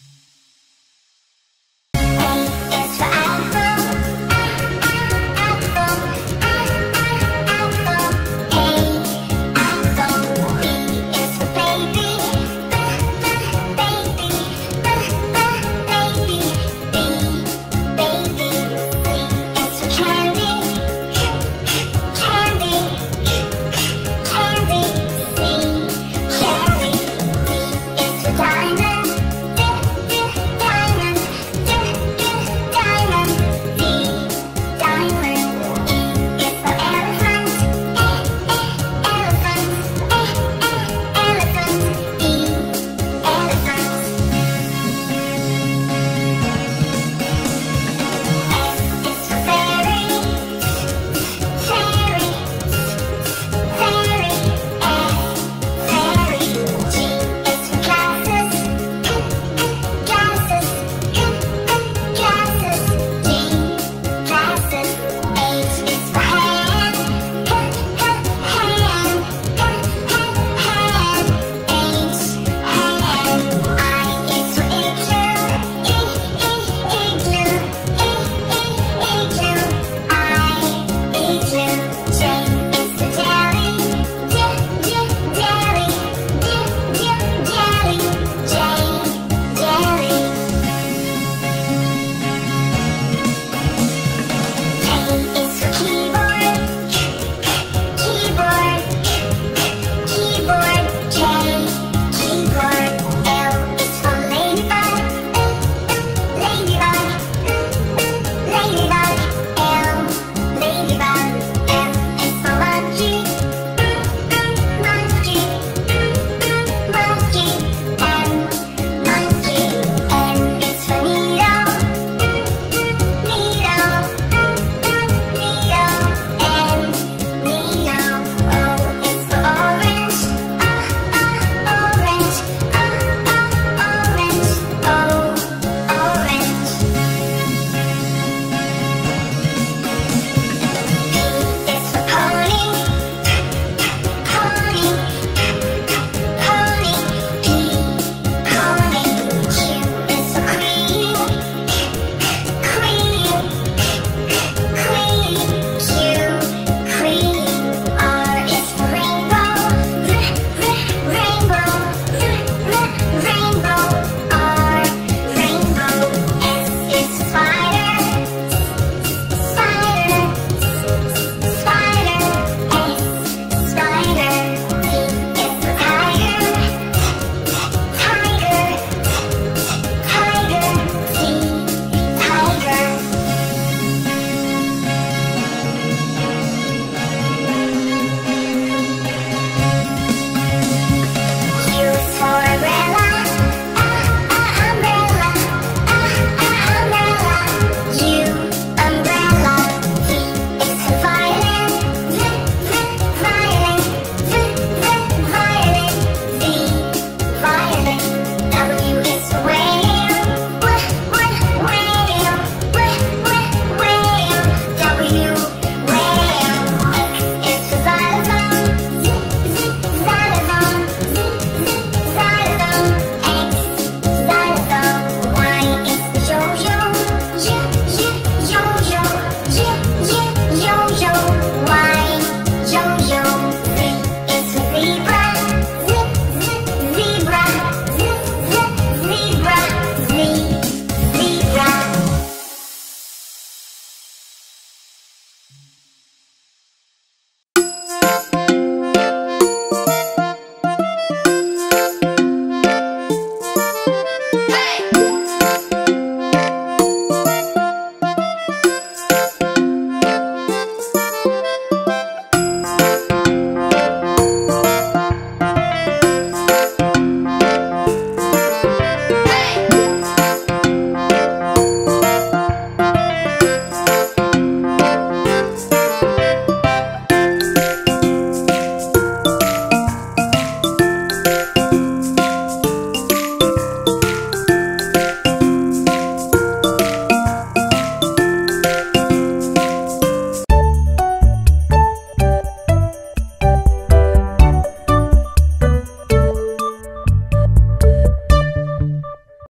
you